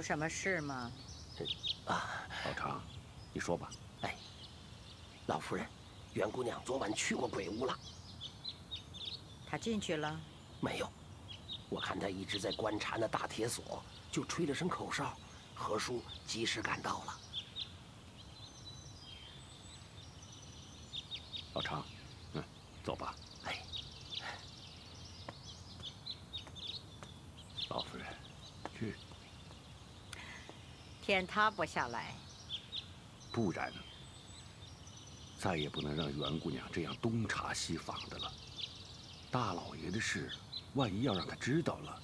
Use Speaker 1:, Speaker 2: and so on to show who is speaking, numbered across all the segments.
Speaker 1: 有什么事吗？
Speaker 2: 啊，
Speaker 3: 老常，你说吧。
Speaker 2: 哎，老夫人，袁姑娘昨晚去过鬼屋了。
Speaker 1: 她进去了？
Speaker 2: 没有，我看她一直在观察那大铁锁，就吹了声口哨，何叔及时赶到了。
Speaker 3: 老常，嗯，走吧。
Speaker 2: 哎，
Speaker 3: 老夫人，去。
Speaker 1: 天塌不下来，
Speaker 3: 不然，再也不能让袁姑娘这样东查西访的了。大老爷的事，万一要让他知道了，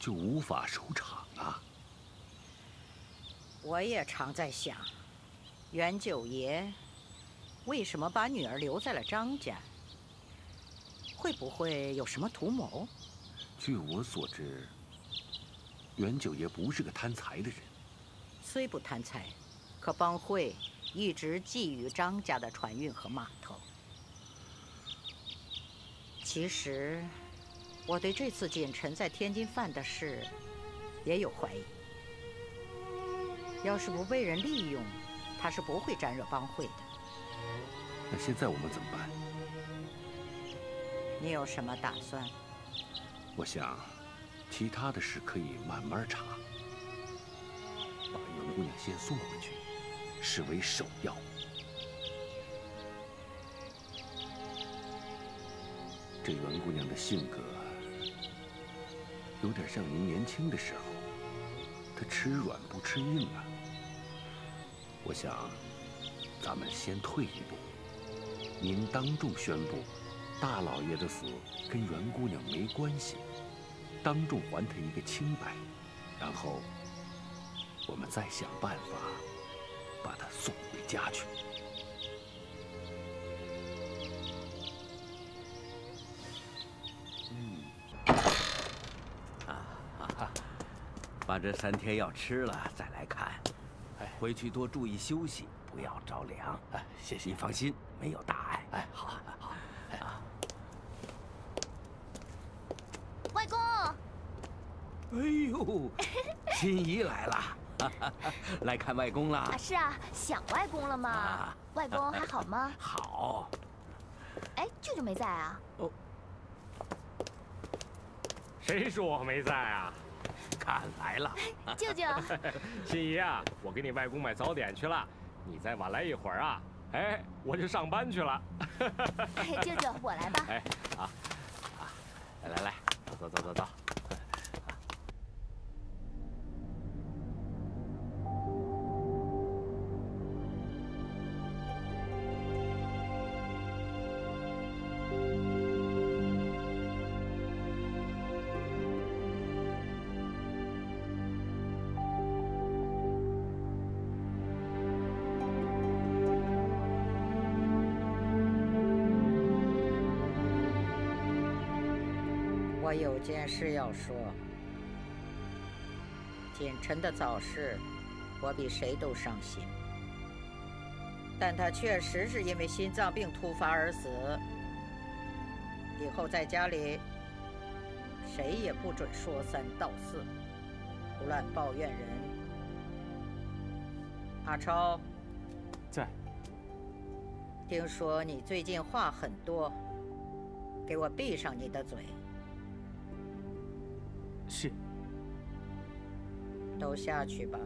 Speaker 3: 就无法收场啊。
Speaker 1: 我也常在想，袁九爷为什么把女儿留在了张家？会不会有什么图谋？
Speaker 3: 据我所知，袁九爷不是个贪财的人。
Speaker 1: 虽不贪财，可帮会一直觊觎张家的船运和码头。其实，我对这次锦臣在天津犯的事也有怀疑。要是不被人利用，他是不会沾惹帮会的。
Speaker 3: 那现在我们怎么办？
Speaker 1: 你有什么打算？
Speaker 3: 我想，其他的事可以慢慢查。姑娘先送回去，视为首要。这袁姑娘的性格，有点像您年轻的时候，她吃软不吃硬啊。我想，咱们先退一步，您当众宣布，大老爷的死跟袁姑娘没关系，当众还她一个清白，然后。我们再想办法把他送回家去。
Speaker 4: 嗯，啊哈，把这三天药吃了再来看。哎，回去多注意休息，不要着凉。
Speaker 2: 哎，谢谢。
Speaker 4: 你放心，没有大碍。
Speaker 2: 哎，好，好。哎啊，
Speaker 5: 外公。
Speaker 4: 哎呦，心怡来了。来看外公了啊。
Speaker 5: 是啊，想外公了吗？外公还好吗？
Speaker 4: 好。
Speaker 5: 哎，舅舅没在啊？哦。
Speaker 6: 谁说我没在啊？
Speaker 4: 看来了。
Speaker 5: 舅舅。
Speaker 6: 心怡啊，我给你外公买早点去了。你再晚来一会儿啊，哎，我就上班去了。
Speaker 5: 舅舅，我来吧。
Speaker 6: 哎，好。啊，来来来，走走走走走。
Speaker 1: 我有件事要说。锦臣的早逝，我比谁都伤心。但他确实是因为心脏病突发而死。以后在家里，谁也不准说三道四，胡乱抱怨人。阿超，
Speaker 6: 在。
Speaker 1: 听说你最近话很多，给我闭上你的嘴。
Speaker 6: 是，
Speaker 1: 都下去吧。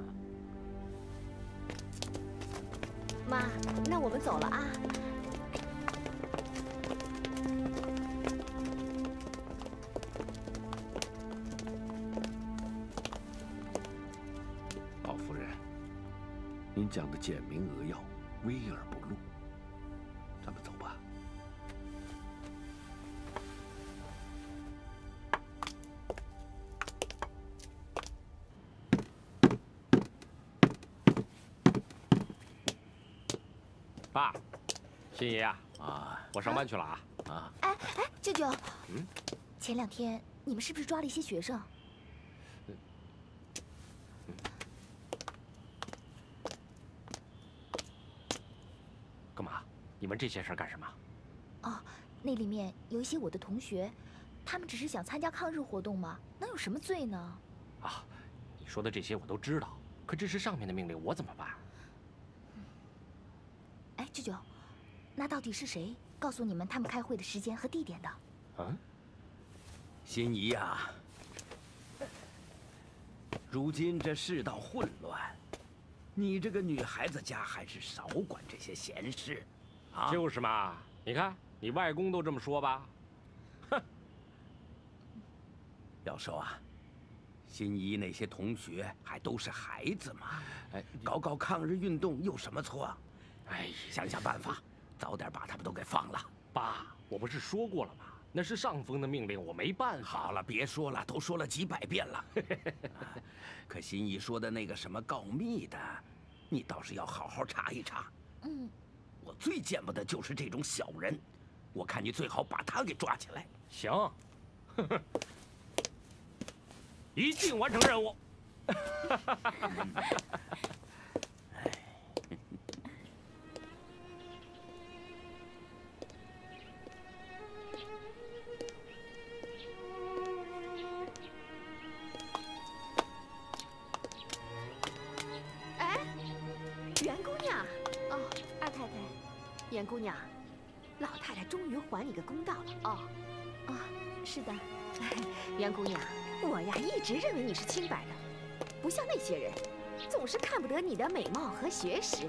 Speaker 5: 妈，那我们走了啊。
Speaker 3: 老夫人，您讲的简明扼要，微而不露。
Speaker 6: 心怡啊，啊，我上班去了啊。
Speaker 5: 啊，哎哎，舅舅，嗯，前两天你们是不是抓了一些学生？
Speaker 6: 干嘛？你问这些事干什么？
Speaker 5: 哦，那里面有一些我的同学，他们只是想参加抗日活动嘛，能有什么罪呢？
Speaker 6: 啊，你说的这些我都知道，可这是上面的命令，我怎么办？
Speaker 5: 哎，舅舅，那到底是谁告诉你们他们开会的时间和地点的？
Speaker 6: 啊，
Speaker 4: 心仪呀，如今这世道混乱，你这个女孩子家还是少管这些闲事，啊？
Speaker 6: 就是嘛，你看你外公都这么说吧。哼，
Speaker 4: 要说啊，心仪那些同学还都是孩子嘛，
Speaker 6: 哎，
Speaker 4: 搞搞抗日运动有什么错？哎，想想办法，早点把他们都给放了。
Speaker 6: 爸，我不是说过了吗？那是上峰的命令，我没办法。
Speaker 4: 好了，别说了，都说了几百遍了。可心怡说的那个什么告密的，你倒是要好好查一查。
Speaker 5: 嗯，
Speaker 4: 我最见不得就是这种小人，我看你最好把他给抓起来。
Speaker 6: 行，一定完成任务。
Speaker 7: 直认为你是清白的，不像那些人，总是看不得你的美貌和学识，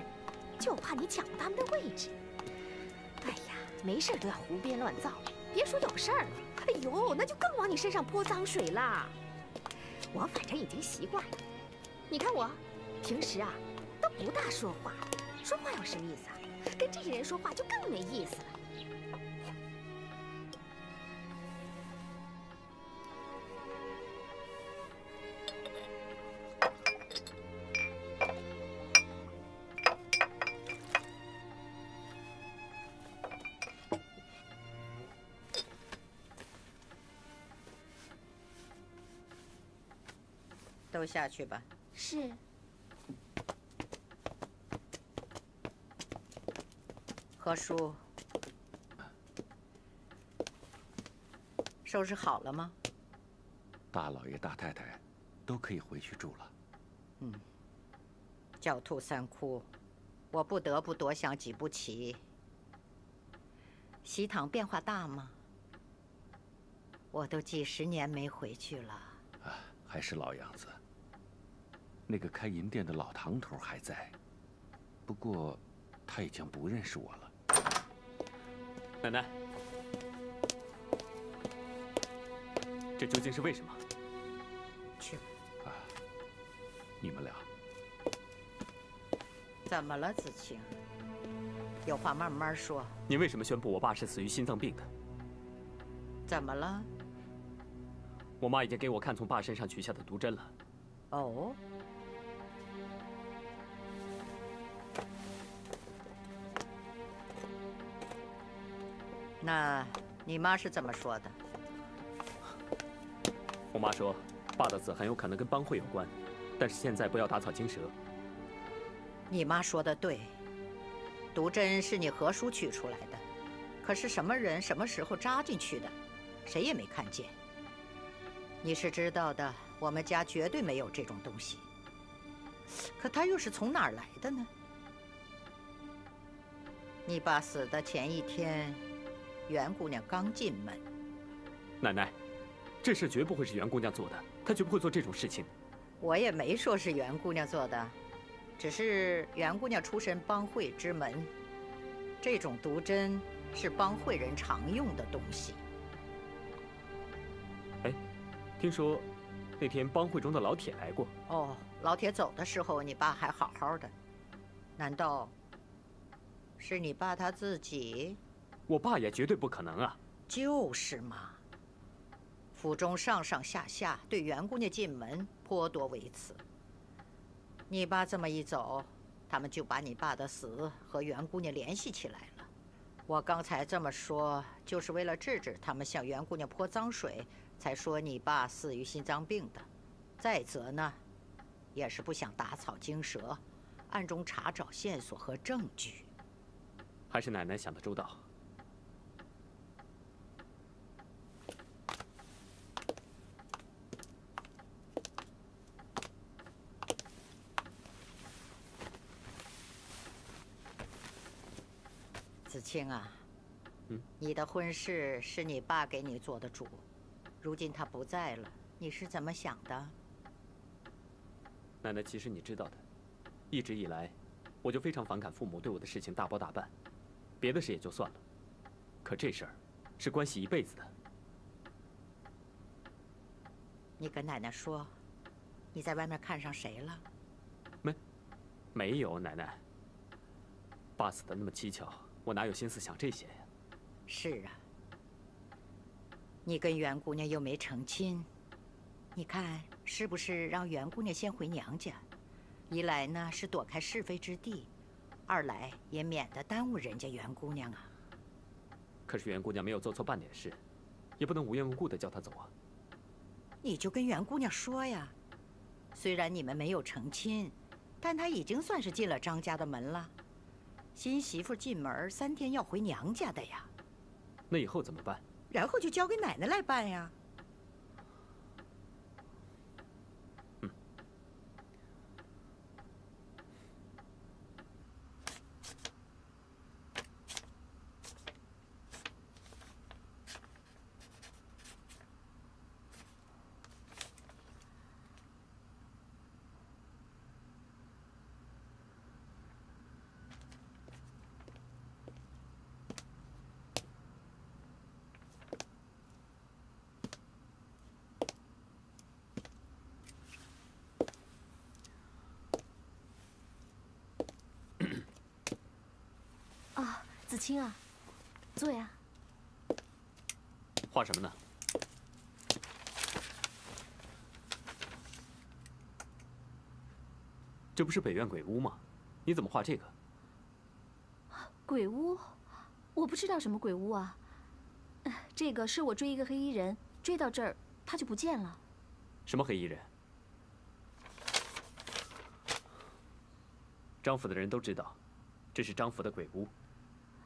Speaker 7: 就怕你抢了他们的位置。哎呀，没事都要胡编乱造，别说有事儿了，哎呦，那就更往你身上泼脏水啦。我反正已经习惯了，你看我，平时啊都不大说话，说话有什么意思啊？跟这些人说话就更没意思了。
Speaker 1: 都下去吧。
Speaker 5: 是。
Speaker 1: 何叔，收拾好了吗？
Speaker 3: 大老爷、大太太都可以回去住了。
Speaker 1: 嗯，狡兔三窟，我不得不多想几步棋。西塘变化大吗？我都几十年没回去了。
Speaker 3: 啊，还是老样子。那个开银店的老唐头还在，不过他已经不认识我了。
Speaker 8: 奶奶，这究竟是为什么？
Speaker 1: 去吧。
Speaker 3: 啊，你们俩
Speaker 1: 怎么了，子清？有话慢慢说。
Speaker 8: 您为什么宣布我爸是死于心脏病的？
Speaker 1: 怎么了？
Speaker 8: 我妈已经给我看从爸身上取下的毒针了。
Speaker 1: 哦。那你妈是怎么说的？
Speaker 8: 我妈说，爸的死很有可能跟帮会有关，但是现在不要打草惊蛇。
Speaker 1: 你妈说的对，毒针是你何叔取出来的，可是什么人什么时候扎进去的，谁也没看见。你是知道的，我们家绝对没有这种东西。可它又是从哪儿来的呢？你爸死的前一天。袁姑娘刚进门，
Speaker 8: 奶奶，这事绝不会是袁姑娘做的，她绝不会做这种事情。
Speaker 1: 我也没说是袁姑娘做的，只是袁姑娘出身帮会之门，这种毒针是帮会人常用的东西。
Speaker 8: 哎，听说那天帮会中的老铁来过。
Speaker 1: 哦，老铁走的时候，你爸还好好的，难道是你爸他自己？
Speaker 8: 我爸也绝对不可能啊！
Speaker 1: 就是嘛。府中上上下下对袁姑娘进门颇多微词。你爸这么一走，他们就把你爸的死和袁姑娘联系起来了。我刚才这么说，就是为了制止他们向袁姑娘泼脏水，才说你爸死于心脏病的。再则呢，也是不想打草惊蛇，暗中查找线索和证据。
Speaker 8: 还是奶奶想的周到。
Speaker 1: 清啊，
Speaker 8: 嗯，
Speaker 1: 你的婚事是你爸给你做的主，如今他不在了，你是怎么想的？
Speaker 8: 奶奶，其实你知道的，一直以来，我就非常反感父母对我的事情大包大办，别的事也就算了，可这事儿是关系一辈子的。
Speaker 1: 你跟奶奶说，你在外面看上谁了？
Speaker 8: 没，没有，奶奶。爸死的那么蹊跷，我哪有心思想这些呀？
Speaker 1: 是啊，你跟袁姑娘又没成亲，你看是不是让袁姑娘先回娘家？一来呢是躲开是非之地，二来也免得耽误人家袁姑娘啊。
Speaker 8: 可是袁姑娘没有做错半点事，也不能无缘无故的叫她走啊。
Speaker 1: 你就跟袁姑娘说呀，虽然你们没有成亲，但她已经算是进了张家的门了。新媳妇进门三天要回娘家的呀。
Speaker 8: 那以后怎么办？
Speaker 1: 然后就交给奶奶来办呀。
Speaker 5: 子清啊，坐呀。
Speaker 8: 画什么呢？这不是北院鬼屋吗？你怎么画这个？
Speaker 5: 鬼屋？我不知道什么鬼屋啊。这个是我追一个黑衣人，追到这儿他就不见了。
Speaker 8: 什么黑衣人？张府的人都知道，这是张府的鬼屋。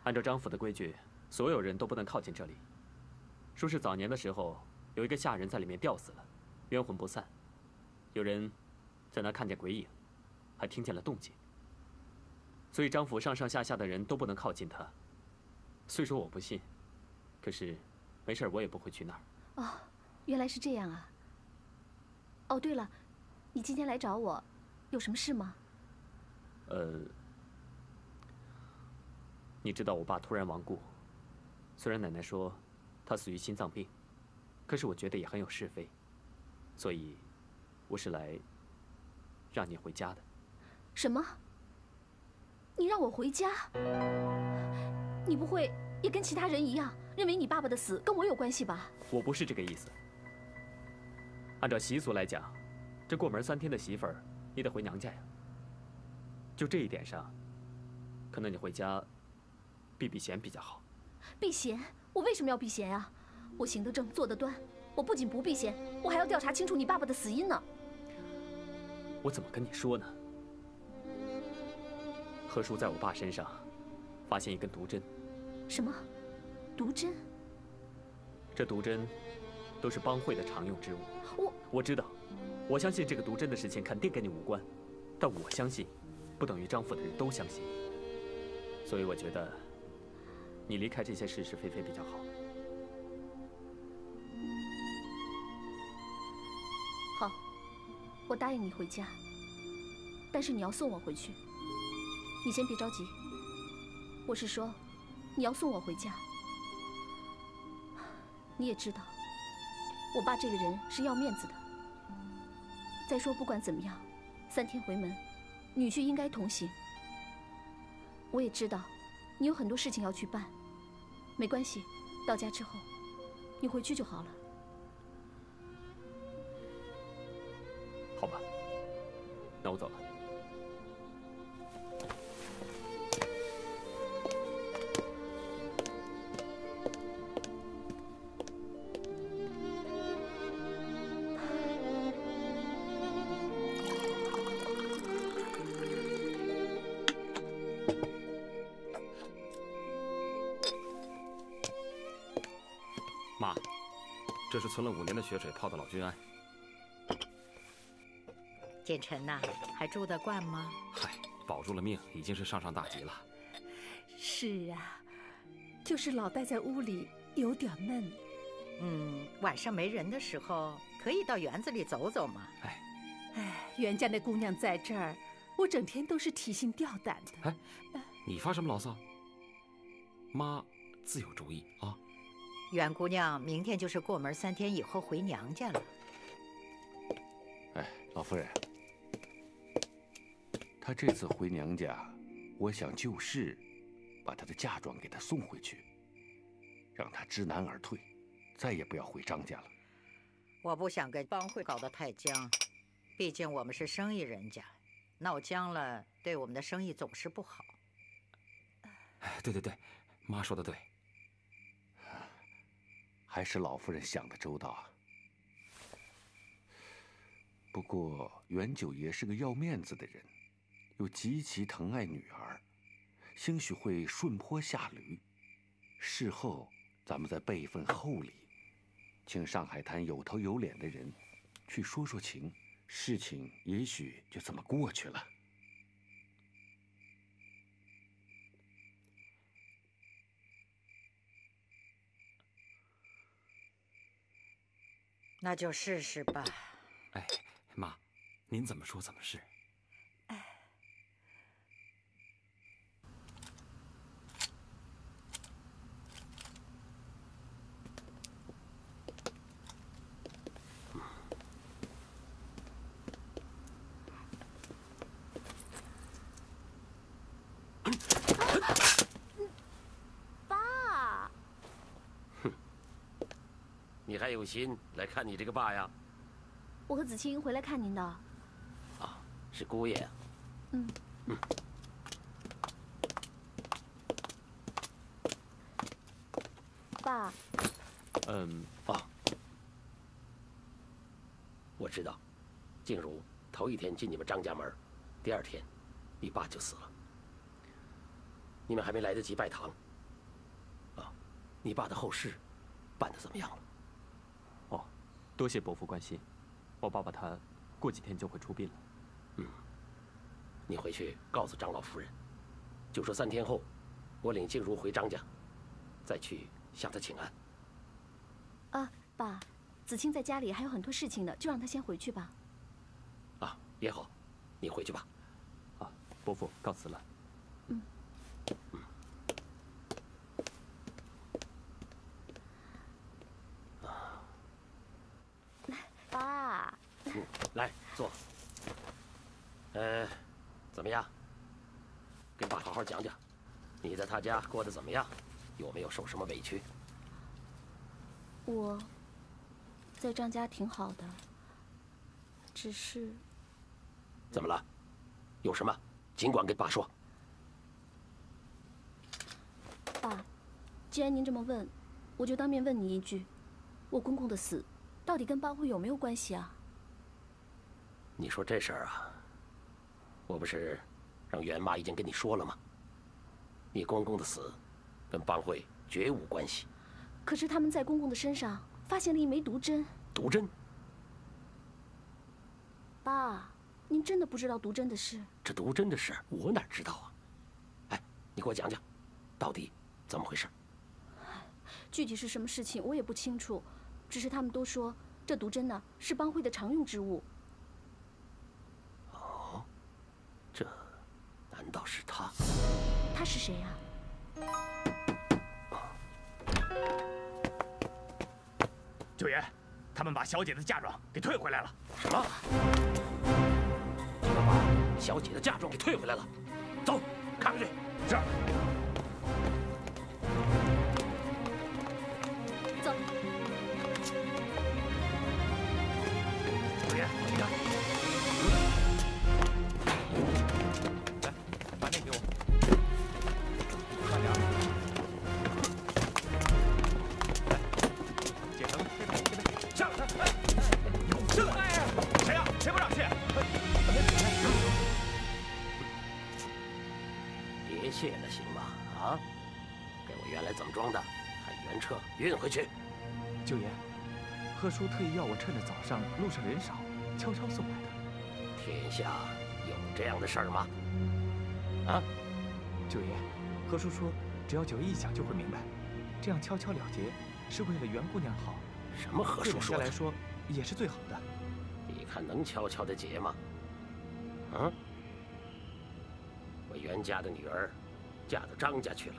Speaker 8: 按照张府的规矩，所有人都不能靠近这里。说是早年的时候，有一个下人在里面吊死了，冤魂不散。有人在那看见鬼影，还听见了动静。所以张府上上下下的人都不能靠近他。虽说我不信，可是没事我也不会去那儿。
Speaker 5: 哦，原来是这样啊。哦，对了，你今天来找我，有什么事吗？
Speaker 8: 呃。你知道我爸突然亡故，虽然奶奶说他死于心脏病，可是我觉得也很有是非，所以我是来让你回家的。
Speaker 5: 什么？你让我回家？你不会也跟其他人一样，认为你爸爸的死跟我有关系吧？
Speaker 8: 我不是这个意思。按照习俗来讲，这过门三天的媳妇儿，你得回娘家呀。就这一点上，可能你回家。避避嫌比较好。
Speaker 5: 避嫌？我为什么要避嫌啊？我行得正，坐得端。我不仅不避嫌，我还要调查清楚你爸爸的死因呢。
Speaker 8: 我怎么跟你说呢？何叔在我爸身上发现一根毒针。
Speaker 5: 什么？毒针？
Speaker 8: 这毒针都是帮会的常用之物。
Speaker 5: 我
Speaker 8: 我知道，我相信这个毒针的事情肯定跟你无关，但我相信，不等于张府的人都相信。所以我觉得。你离开这些是是非非比较好。
Speaker 5: 好，我答应你回家，但是你要送我回去。你先别着急，我是说，你要送我回家。你也知道，我爸这个人是要面子的。再说，不管怎么样，三天回门，女婿应该同行。我也知道，你有很多事情要去办。没关系，到家之后，你回去就好了。
Speaker 8: 存了五年的血水泡的老君安。
Speaker 1: 简臣呐，还住得惯吗？
Speaker 9: 嗨，保住了命已经是上上大吉了。
Speaker 5: 是啊，
Speaker 9: 就是老待在屋里有点闷。
Speaker 1: 嗯，晚上没人的时候可以到园子里走走嘛。
Speaker 9: 哎，哎，袁家那姑娘在这儿，我整天都是提心吊胆的。
Speaker 10: 哎，你发什么牢骚？妈自有主意啊。
Speaker 1: 袁姑娘明天就是过门三天以后回娘家了。
Speaker 3: 哎，老夫人，她这次回娘家，我想就事把她的嫁妆给她送回去，让她知难而退，再也不要回张家了。
Speaker 1: 我不想跟帮会搞得太僵，毕竟我们是生意人家，闹僵了对我们的生意总是不好。
Speaker 10: 哎，对对对，妈说的对。
Speaker 3: 还是老夫人想的周到啊。不过袁九爷是个要面子的人，又极其疼爱女儿，兴许会顺坡下驴。事后咱们再备一份厚礼，请上海滩有头有脸的人去说说情，事情也许就这么过去了。
Speaker 1: 那就试试吧。
Speaker 10: 哎，妈，您怎么说怎么是。
Speaker 2: 你还有心来看你这个爸呀？
Speaker 5: 我和子清回来看您的。
Speaker 2: 啊，是姑爷。
Speaker 5: 嗯。嗯。爸。
Speaker 2: 嗯。啊。我知道，静茹头一天进你们张家门，第二天，你爸就死了。你们还没来得及拜堂。啊，你爸的后事，办得怎么样了？
Speaker 8: 多谢伯父关心，我爸爸他过几天就会出殡了。
Speaker 2: 嗯，你回去告诉张老夫人，就说三天后，我领静茹回张家，再去向她请安。
Speaker 5: 啊，爸，子清在家里还有很多事情呢，就让他先回去吧。
Speaker 2: 啊，也好，你回去吧。
Speaker 8: 啊，伯父告辞了。
Speaker 5: 嗯。嗯。爸，
Speaker 2: 嗯，来坐。呃，怎么样？跟爸好好讲讲，你在他家过得怎么样？有没有受什么委屈？
Speaker 5: 我在张家挺好的，只是……
Speaker 2: 怎么了？有什么？尽管跟爸说。
Speaker 5: 爸，既然您这么问，我就当面问你一句：我公公的死。到底跟帮会有没有关系啊？
Speaker 2: 你说这事儿啊，我不是让袁妈已经跟你说了吗？你公公的死跟帮会绝无关系。
Speaker 5: 可是他们在公公的身上发现了一枚毒针。
Speaker 2: 毒针？
Speaker 5: 爸，您真的不知道毒针的事？
Speaker 2: 这毒针的事我哪知道啊？哎，你给我讲讲，到底怎么回事？
Speaker 5: 具体是什么事情我也不清楚。只是他们都说，这毒针呢是帮会的常用之物。
Speaker 2: 哦，这难道是他？
Speaker 5: 他是谁呀？
Speaker 11: 九爷，他们把小姐的嫁妆给退回来了。
Speaker 2: 什么？他们把小姐的嫁妆给退回来了？走，看看去。
Speaker 11: 是。叔特意要我趁着早上路上人少，悄悄送来的。
Speaker 2: 天下有这样的事儿吗？啊，
Speaker 11: 九爷，何叔说，只要九爷一想就会明白。这样悄悄了结，是为了袁姑娘好。
Speaker 2: 什么何叔说
Speaker 11: 的？来说，也是最好的。
Speaker 2: 你看能悄悄的结吗？啊？我袁家的女儿，嫁到张家去了，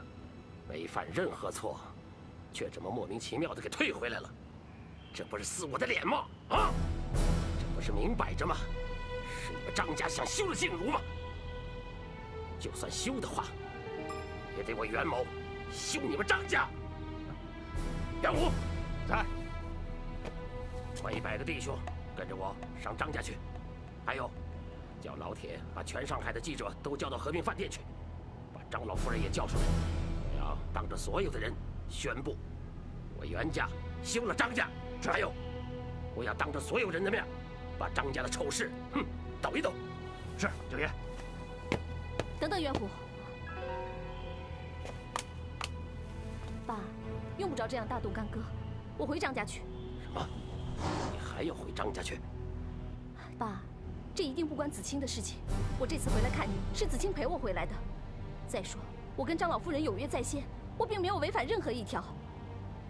Speaker 2: 没犯任何错，却这么莫名其妙的给退回来了，这不是撕我的脸吗？啊？这不是明摆着吗？是你们张家想休了静茹吗？就算休的话，也得我袁某休你们张家。杨武，
Speaker 11: 在。
Speaker 2: 传一百个弟兄跟着我上张家去，还有，叫老铁把全上海的记者都叫到和平饭店去，把张老夫人也叫出来，我要当着所有的人宣布，我袁家休了张家。还有，我要当着所有人的面，把张家的丑事，哼，抖一抖。
Speaker 11: 是，九爷。
Speaker 5: 等等，袁虎，爸，用不着这样大动干戈，我回张家去。
Speaker 2: 什么？你还要回张家去？
Speaker 5: 爸，这一定不关子清的事情。我这次回来看你是子清陪我回来的。再说，我跟张老夫人有约在先，我并没有违反任何一条。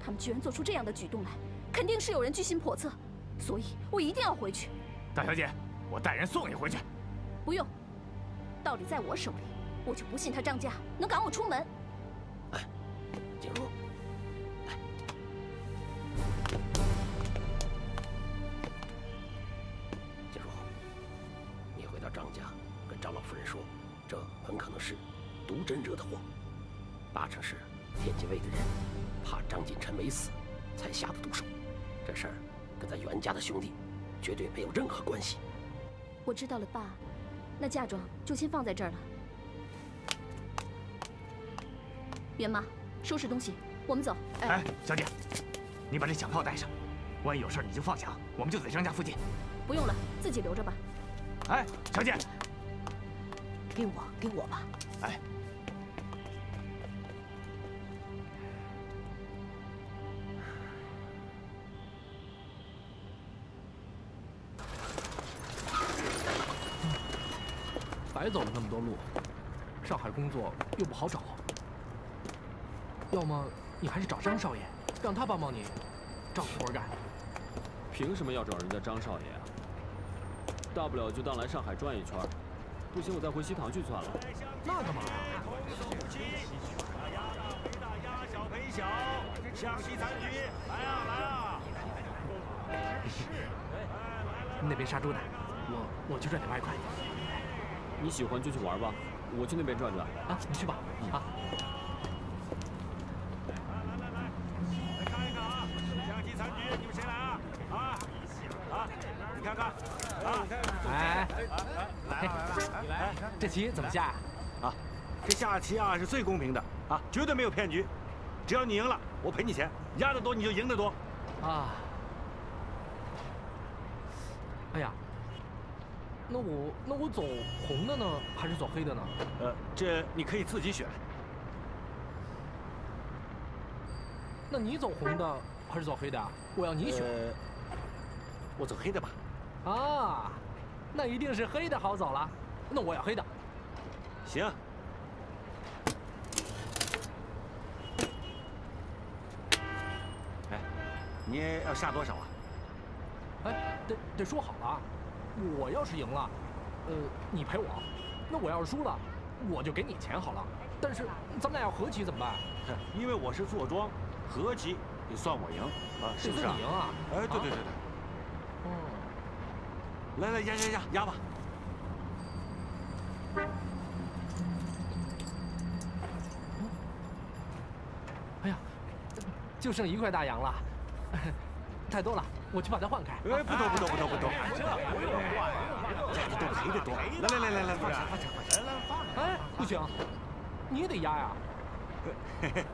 Speaker 5: 他们居然做出这样的举动来，肯定是有人居心叵测，所以我一定要回去。
Speaker 11: 大小姐，我带人送你回去。
Speaker 5: 不用，道理在我手里，我就不信他张家能赶我出门。
Speaker 2: 哎，静
Speaker 5: 那嫁妆就先放在这儿了。袁妈，收拾东西，我们走。
Speaker 11: 哎，小姐，你把这响炮带上，万一有事你就放响，我们就在张家附近。
Speaker 5: 不用了，自己留着吧。
Speaker 11: 哎，小姐，
Speaker 1: 给我，给我吧。哎。
Speaker 12: 白走了那么多路，上海工作又不好找，要么你还是找张少爷，让他帮帮你，找活干。
Speaker 8: 凭什么要找人家张少爷啊？大不了就当来上海转一圈，不行我再回西塘去算了。
Speaker 12: 那干嘛呀？
Speaker 13: 象棋残局，来啊来啊！
Speaker 12: 那边杀猪的，我我去赚点外快。
Speaker 8: 你喜欢就去玩吧，我去那边转转。
Speaker 12: 啊，你去吧。啊。
Speaker 13: 来来来来，来看一看啊！象棋残局，你们谁来啊？啊啊！你看看，啊！
Speaker 12: 哎，来来来，你来。这棋怎么下呀？
Speaker 13: 啊，这下棋啊是最公平的啊，绝对没有骗局。只要你赢了，我赔你钱，压得多你就赢得多。啊。
Speaker 12: 哎呀。那我那我走红的呢，还是走黑的呢？
Speaker 13: 呃，这你可以自己选。
Speaker 12: 那你走红的还是走黑的啊？我要你选。
Speaker 13: 我走黑的吧。
Speaker 12: 啊，那一定是黑的好走了。那我要黑的。
Speaker 13: 行。哎，你要下多少啊？
Speaker 12: 哎，得得说好了。我要是赢了，呃，你赔我；那我要是输了，我就给你钱好了。但是咱们俩要和棋怎么办？
Speaker 13: 因为我是坐庄，和棋也算我赢啊，是不是？
Speaker 12: 你赢啊？
Speaker 13: 哎，对对对对。哦。来来压压压压吧。
Speaker 12: 哎呀，就剩一块大洋了，太多了。我去把它换开。
Speaker 13: 哎，不多不多不多不多，这不用换呀，压的多赔的多。来来来来来，放下放下放下。来来放
Speaker 12: 下。哎，不行，你也得压呀。
Speaker 13: 嘿嘿，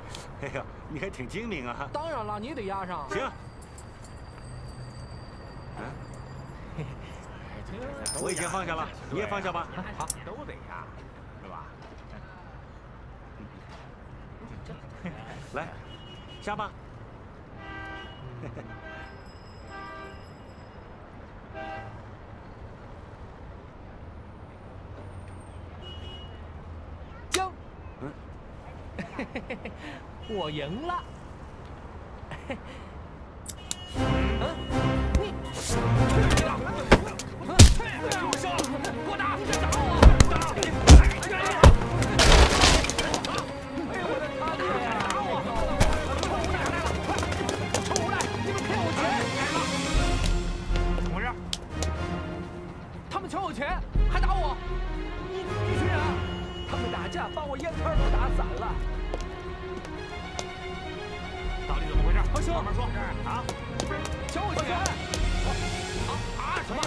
Speaker 13: 哎呀，你还挺精明啊。
Speaker 12: 当然了，你也得压上。
Speaker 13: 行。嗯。我已经放下了，你也放下吧。
Speaker 12: 好，
Speaker 13: 都得压，是吧？来，下吧。
Speaker 12: 我赢了。他们抢我钱，还打我！一一群人，他们打架把我烟摊都打散了。
Speaker 13: 回事？
Speaker 12: 阿生，
Speaker 13: 慢慢说。啊，
Speaker 12: 抢我钱！
Speaker 13: 啊啊什么？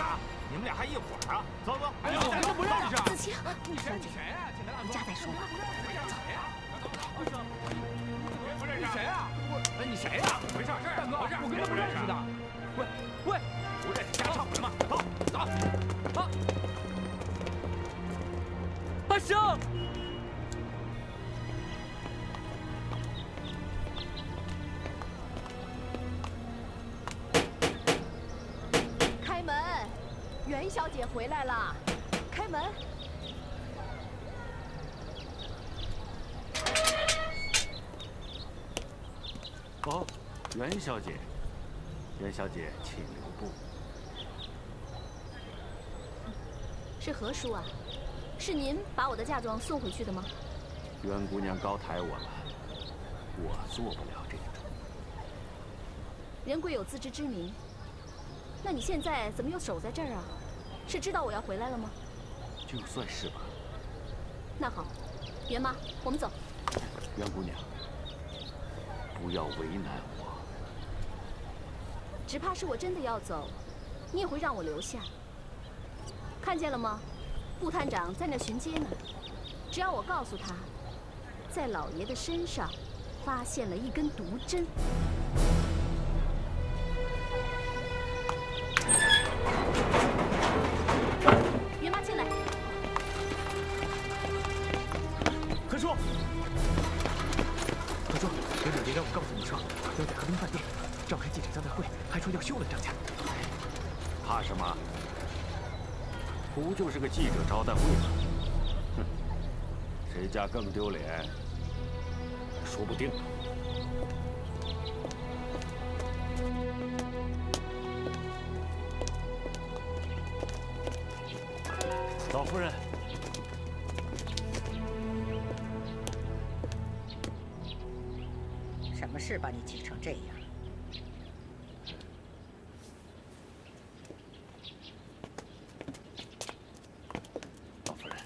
Speaker 13: 你们俩还一伙儿啊？走走。
Speaker 12: 哎呦，我们不认识！
Speaker 7: 子清，
Speaker 12: 你谁？你谁呀？
Speaker 7: 回家再说吧。
Speaker 12: 走呀？你谁呀？我，哎，你谁呀？
Speaker 13: 没事？
Speaker 12: 大哥，我跟他不认识的。
Speaker 14: 袁小姐，
Speaker 3: 袁小姐，请留步。
Speaker 5: 是何叔啊？是您把我的嫁妆送回去的吗？
Speaker 3: 袁姑娘高抬我了，我做不了这种。
Speaker 5: 人贵有自知之明，那你现在怎么又守在这儿啊？是知道我要回来了吗？
Speaker 3: 就算是吧。
Speaker 5: 那好，袁妈，我们走。
Speaker 3: 袁姑娘，不要为难我。
Speaker 5: 只怕是我真的要走，你也会让我留下。看见了吗？顾探长在那巡街呢。只要我告诉他，在老爷的身上发现了一根毒针。
Speaker 3: 是个记者招待会吗？哼，谁家更丢脸？说不定呢。老夫人，
Speaker 1: 什么事把你急成这样？
Speaker 3: 老夫人，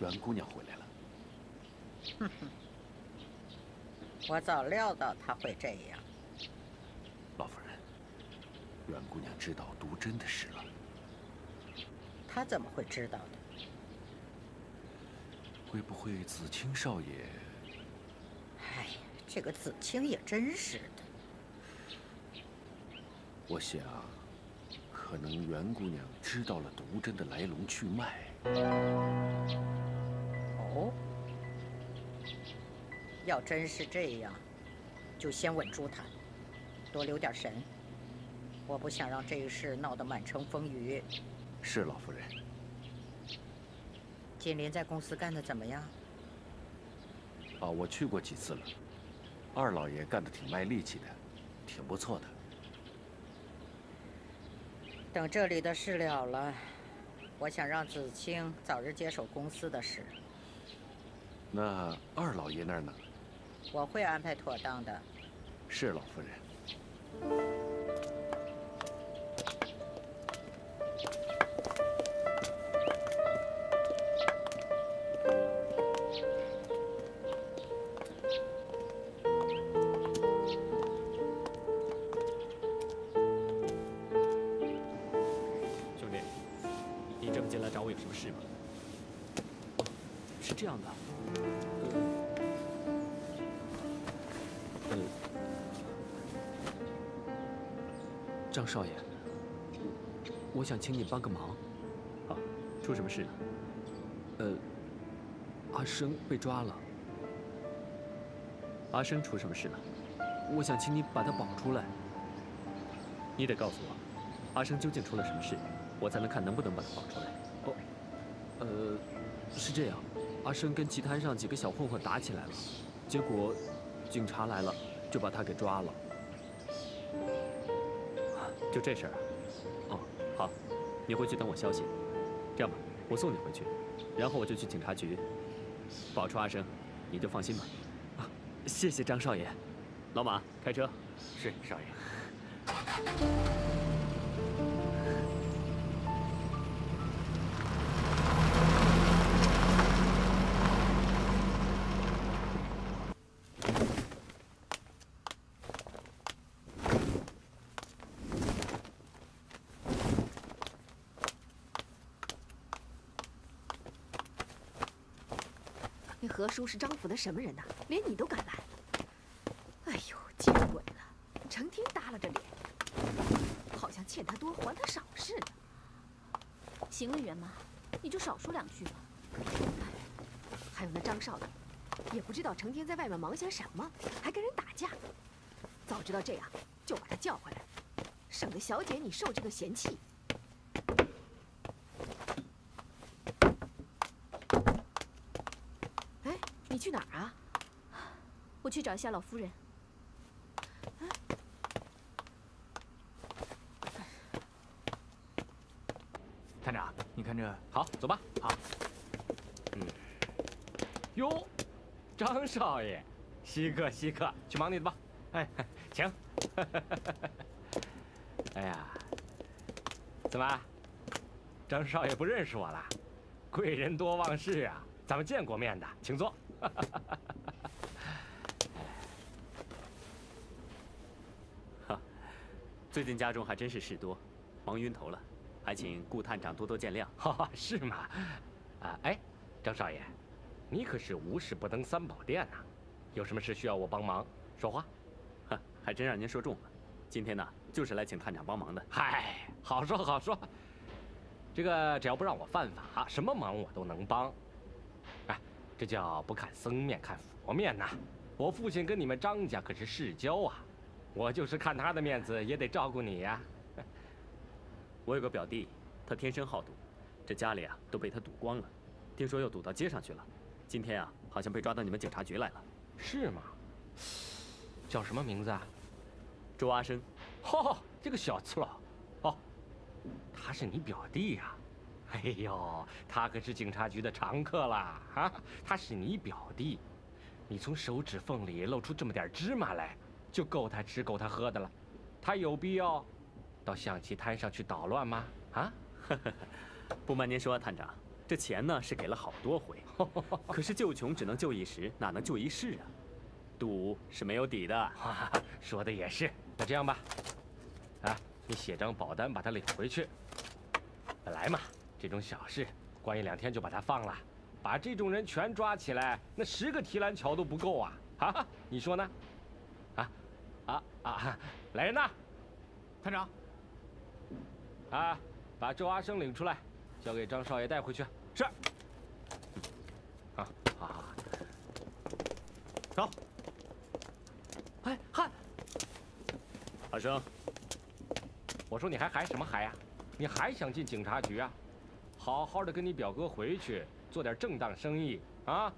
Speaker 3: 袁姑娘回来了。
Speaker 1: 哼哼，我早料到他会这样。
Speaker 3: 老夫人，袁姑娘知道毒针的事了。
Speaker 1: 她怎么会知道的？
Speaker 3: 会不会子清少爷？
Speaker 1: 哎呀，这个子清也真是的。
Speaker 3: 我想，可能袁姑娘知道了毒针的来龙去脉。
Speaker 1: 要真是这样，就先稳住他，多留点神。我不想让这个事闹得满城风雨。
Speaker 3: 是老夫人。
Speaker 1: 金林在公司干的怎么样？
Speaker 3: 啊，我去过几次了。二老爷干得挺卖力气的，挺不错的。
Speaker 1: 等这里的事了了，我想让子清早日接手公司的事。
Speaker 3: 那二老爷那儿呢？
Speaker 1: 我会安排妥当的。
Speaker 3: 是老夫人。
Speaker 11: 想请你帮个忙。
Speaker 8: 好，出什么事了？
Speaker 11: 呃，阿生被抓了。
Speaker 8: 阿生出什么事了？
Speaker 11: 我想请你把他保出来。
Speaker 8: 你得告诉我，阿生究竟出了什么事，我才能看能不能把他保出来。
Speaker 11: 哦，呃，是这样，阿生跟棋摊上几个小混混打起来了，结果警察来了，就把他给抓了。
Speaker 8: 就这事儿啊？你回去等我消息。这样吧，我送你回去，然后我就去警察局保出阿生，你就放心吧。啊，谢谢张少爷。老马，开车。
Speaker 6: 是，少爷。
Speaker 7: 何叔是张府的什么人呐？连你都敢拦？哎呦，见鬼了！成天耷拉着脸，好像欠他多还他少似的。
Speaker 5: 行了，袁妈，你就少说两句吧。
Speaker 7: 还有那张少爷，也不知道成天在外面忙些什么，还跟人打架。早知道这样，就把他叫回来，省得小姐你受这个嫌弃。哎，你去哪儿啊？
Speaker 5: 我去找一下老夫人。
Speaker 11: 探长，你看这
Speaker 6: 好，走吧。
Speaker 11: 好。
Speaker 6: 嗯。哟，张少爷，稀客稀客，去忙你的吧。哎，请。哎呀，怎么，张少爷不认识我了？贵人多忘事啊，咱们见过面的，请坐。
Speaker 8: 最近家中还真是事多，忙晕头了，还请顾探长多多见谅。
Speaker 6: 哈哈，是吗？啊，哎，张少爷，你可是无事不登三宝殿呐，有什么事需要我帮忙？说话。
Speaker 8: 哈，还真让您说中了。今天呢，就是来请探长帮忙的。
Speaker 6: 嗨，好说好说。这个只要不让我犯法，什么忙我都能帮。哎，这叫不看僧面看佛面呐。我父亲跟你们张家可是世交啊，我就是看他的面子也得照顾你呀。
Speaker 8: 我有个表弟，他天生好赌，这家里啊都被他赌光了，听说又赌到街上去了。今天啊，好像被抓到你们警察局来了。
Speaker 6: 是吗？叫什么名字啊？
Speaker 8: 周阿生。
Speaker 6: 嚯，这个小刺佬，哦，他是你表弟呀？哎呦，他可是警察局的常客啦！啊，他是你表弟，你从手指缝里露出这么点芝麻来，就够他吃够他喝的了。他有必要到象棋摊上去捣乱吗？啊？
Speaker 8: 不瞒您说，探长，这钱呢是给了好多回，可是救穷只能救一时，哪能救一世啊？赌是没有底的。
Speaker 6: 说的也是。那这样吧，啊，你写张保单把他领回去。本来嘛，这种小事，关一两天就把他放了。把这种人全抓起来，那十个提篮桥都不够啊！啊，你说呢？啊，啊啊！来人呐，
Speaker 11: 探长。
Speaker 6: 啊，把周阿生领出来，交给张少爷带回去。
Speaker 11: 是。
Speaker 6: 啊，好好。
Speaker 11: 走。
Speaker 6: 哎，嗨。
Speaker 8: 阿生，
Speaker 6: 我说你还嗨什么嗨呀？你还想进警察局啊？好好的跟你表哥回去做点正当生意啊！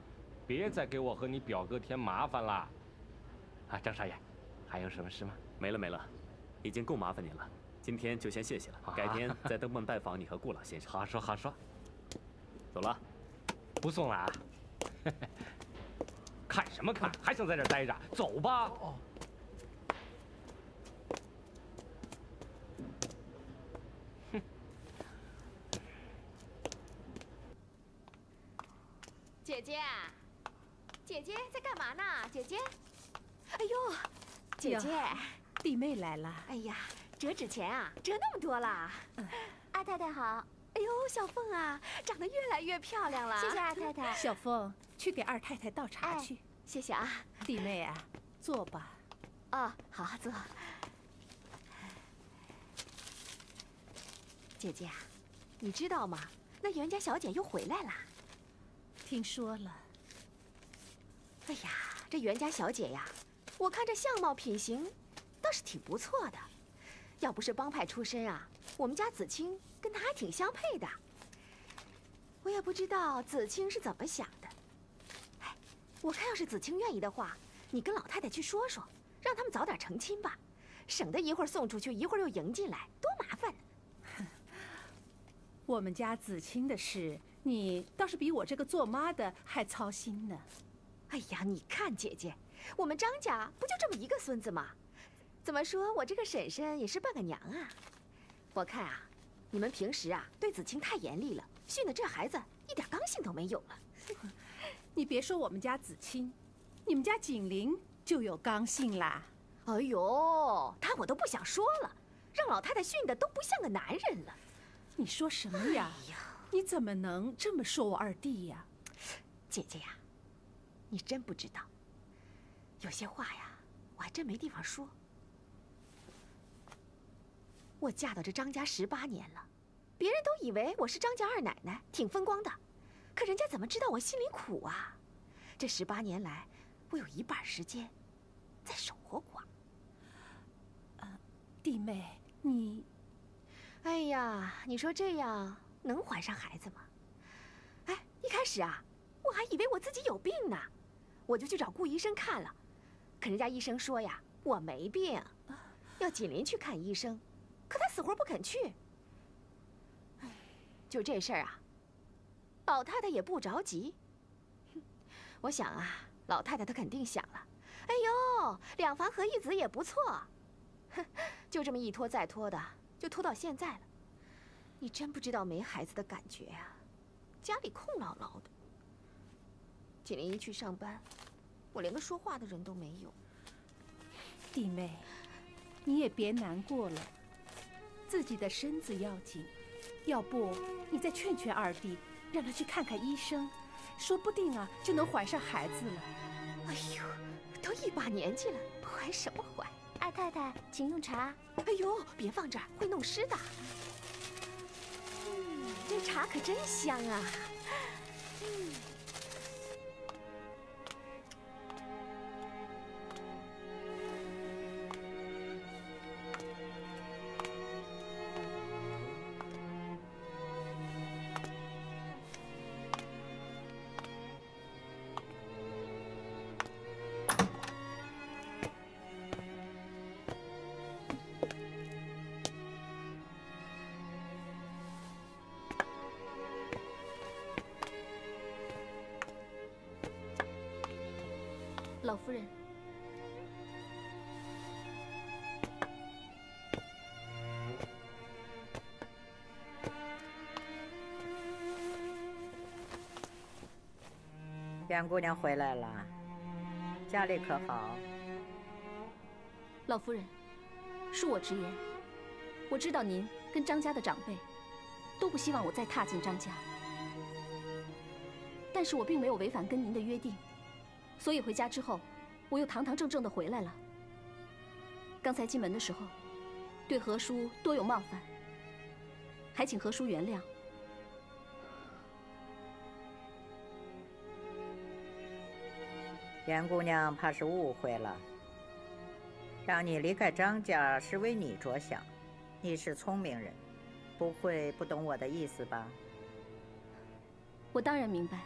Speaker 6: 别再给我和你表哥添麻烦了。啊，张少爷，还有什么事吗？
Speaker 8: 没了没了，已经够麻烦您了。今天就先谢谢了，改天再登门拜访你和顾老先生。
Speaker 6: 好说好说。
Speaker 8: 走了，
Speaker 6: 不送了啊？看什么看？还想在这待着？走吧。哦。
Speaker 7: 姐姐，姐姐在干嘛呢？姐姐，哎呦，姐姐，
Speaker 9: 弟妹来了。
Speaker 7: 哎呀，折纸钱啊，折那么多了。
Speaker 5: 阿太太好。
Speaker 7: 哎呦，小凤啊，长得越来越漂亮了。
Speaker 5: 谢谢二太太。
Speaker 9: 小凤，去给二太太倒茶去。
Speaker 7: 谢谢啊，
Speaker 9: 弟妹啊，坐吧。
Speaker 7: 哦，好，坐。姐姐啊，你知道吗？那袁家小姐又回来了。
Speaker 9: 听说了。
Speaker 7: 哎呀，这袁家小姐呀，我看这相貌品行，倒是挺不错的。要不是帮派出身啊，我们家子清跟他还挺相配的。我也不知道子清是怎么想的。哎，我看要是子清愿意的话，你跟老太太去说说，让他们早点成亲吧。省得一会儿送出去，一会儿又迎进来，多麻烦。
Speaker 9: 我们家子清的事，你倒是比我这个做妈的还操心呢。
Speaker 7: 哎呀，你看姐姐，我们张家不就这么一个孙子吗？怎么说我这个婶婶也是半个娘啊？我看啊，你们平时啊对子清太严厉了，训得这孩子一点刚性都没有了。
Speaker 9: 你别说我们家子清，你们家景林就有刚性啦。
Speaker 7: 哎呦，他我都不想说了，让老太太训的都不像个男人了。
Speaker 9: 你说什么呀？你怎么能这么说我二弟呀？
Speaker 7: 姐姐呀，你真不知道，有些话呀，我还真没地方说。我嫁到这张家十八年了，别人都以为我是张家二奶奶，挺风光的，可人家怎么知道我心里苦啊？这十八年来，我有一半时间在守活寡。
Speaker 9: 呃，弟妹，你……
Speaker 7: 哎呀，你说这样能怀上孩子吗？哎，一开始啊，我还以为我自己有病呢，我就去找顾医生看了，可人家医生说呀，我没病，要锦林去看医生，可他死活不肯去。就这事儿啊，老太太也不着急。我想啊，老太太她肯定想了，哎呦，两房合一子也不错，哼，就这么一拖再拖的。就拖到现在了，你真不知道没孩子的感觉啊！家里空落落的，锦林一去上班，我连个说话的人都没有。
Speaker 9: 弟妹，你也别难过了，自己的身子要紧，要不你再劝劝二弟，让他去看看医生，说不定啊就能怀上孩子了。
Speaker 7: 哎呦，都一把年纪了，怀什么怀？
Speaker 5: 二太太，请用茶。
Speaker 7: 哎呦，别放这儿，会弄湿的。嗯，这茶可真香啊。
Speaker 5: 老夫人，
Speaker 1: 袁姑娘回来了，家里可好？
Speaker 5: 老夫人，恕我直言，我知道您跟张家的长辈都不希望我再踏进张家，但是我并没有违反跟您的约定。所以回家之后，我又堂堂正正的回来了。刚才进门的时候，对何叔多有冒犯，还请何叔原谅。
Speaker 1: 袁姑娘怕是误会了，让你离开张家是为你着想，你是聪明人，不会不懂我的意思吧？
Speaker 5: 我当然明白。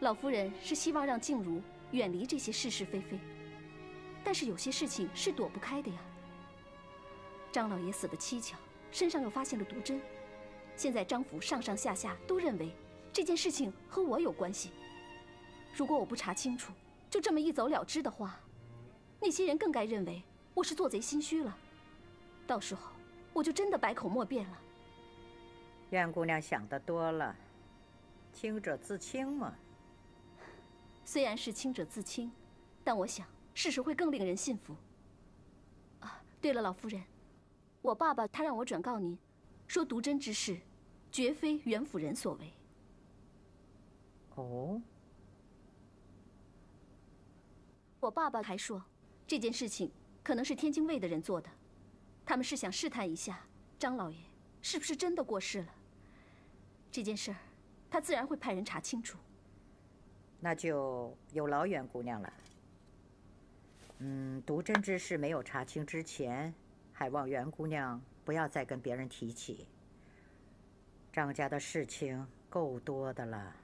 Speaker 5: 老夫人是希望让静茹远离这些是是非非，但是有些事情是躲不开的呀。张老爷死的蹊跷，身上又发现了毒针，现在张府上上下下都认为这件事情和我有关系。如果我不查清楚，就这么一走了之的话，那些人更该认为我是做贼心虚了，到时候我就真的百口莫辩了。
Speaker 1: 袁姑娘想的多了，清者自清嘛。
Speaker 5: 虽然是清者自清，但我想事实会更令人信服。啊，对了，老夫人，我爸爸他让我转告您，说毒针之事，绝非袁府人所为。
Speaker 1: 哦。
Speaker 5: 我爸爸还说，这件事情可能是天津卫的人做的，他们是想试探一下张老爷是不是真的过世了。这件事儿，他自然会派人查清楚。
Speaker 1: 那就有劳袁姑娘了。嗯，毒针之事没有查清之前，还望袁姑娘不要再跟别人提起。张家的事情够多的了。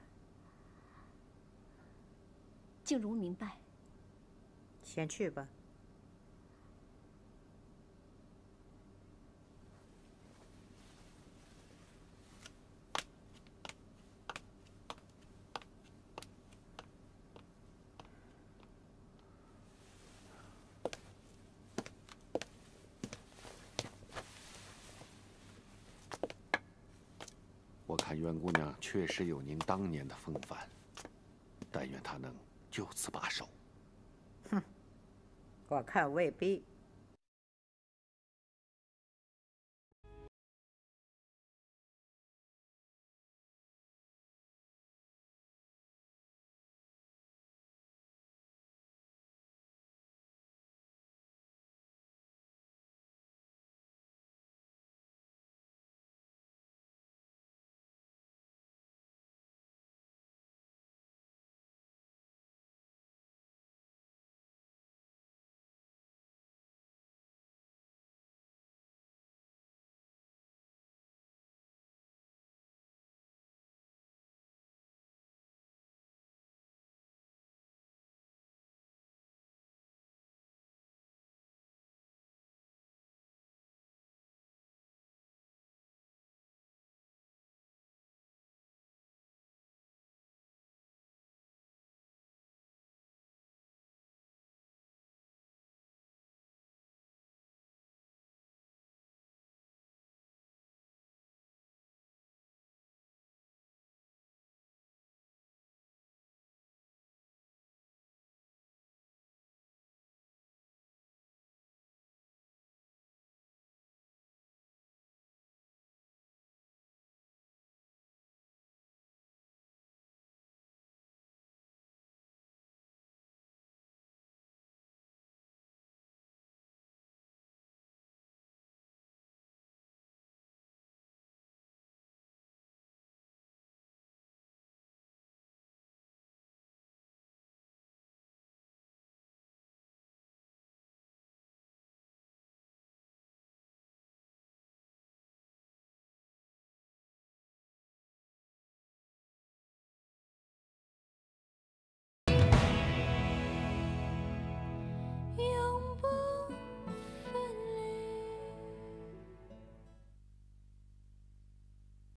Speaker 5: 静茹明白。
Speaker 1: 先去吧。
Speaker 3: 看袁姑娘确实有您当年的风范，但愿他能就此罢手。
Speaker 1: 哼我看未必。